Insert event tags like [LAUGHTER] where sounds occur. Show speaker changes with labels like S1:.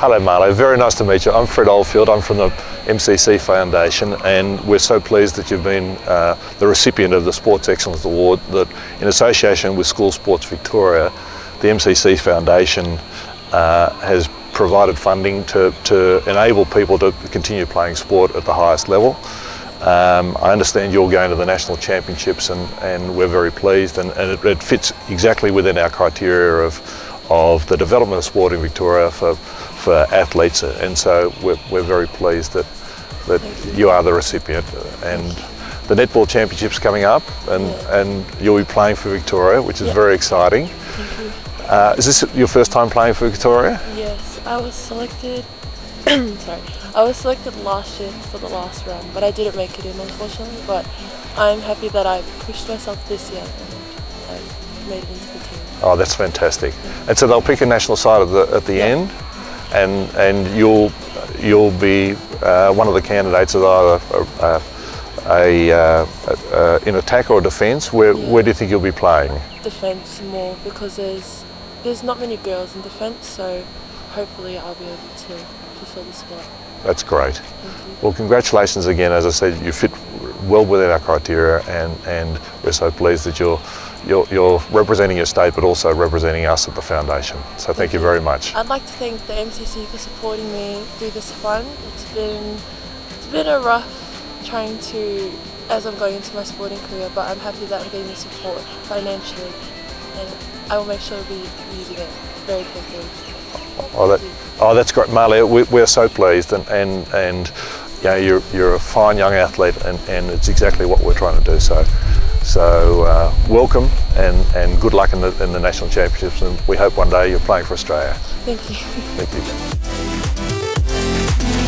S1: Hello Malia, very nice to meet you. I'm Fred Oldfield, I'm from the MCC Foundation and we're so pleased that you've been uh, the recipient of the Sports Excellence Award that in association with School Sports Victoria, the MCC Foundation uh, has provided funding to, to enable people to continue playing sport at the highest level. Um, I understand you're going to the national championships and, and we're very pleased and, and it, it fits exactly within our criteria of of the development of sport in Victoria for, for athletes and so we're, we're very pleased that, that you. you. are the recipient and the netball championships coming up and, yeah. and you'll be playing for Victoria which is yeah. very exciting. Uh, is this your first time playing for Victoria?
S2: Yes, I was selected [CLEARS THROAT] sorry, I was selected last year for the last round but I didn't make it in unfortunately but I'm happy that I pushed myself this year and I made it into the team.
S1: Oh, that's fantastic. And so they'll pick a national side at the, at the yeah. end, and and you'll you'll be uh, one of the candidates as either a, a, a, a, in attack or defence. Where yeah. where do you think you'll be playing?
S2: Defence more because there's there's not many girls in defence, so hopefully I'll be able to fulfil the spot.
S1: That's great. Well, congratulations again. As I said, you fit well within our criteria, and and we're so pleased that you're you're, you're, representing your state but also representing us at the foundation. So thank, thank you very much.
S2: I'd like to thank the MCC for supporting me through this fund. It's been, it's been a rough trying to, as I'm going into my sporting career, but I'm happy that I'm getting the support financially and I will make sure to be using it very quickly.
S1: Oh, that, oh that's great, Malia. We, are so pleased and, and, and you know, you're, you're a fine young athlete and, and it's exactly what we're trying to do. So so uh, welcome and, and good luck in the, in the national championships and we hope one day you're playing for Australia.
S2: Thank you.
S1: Thank you.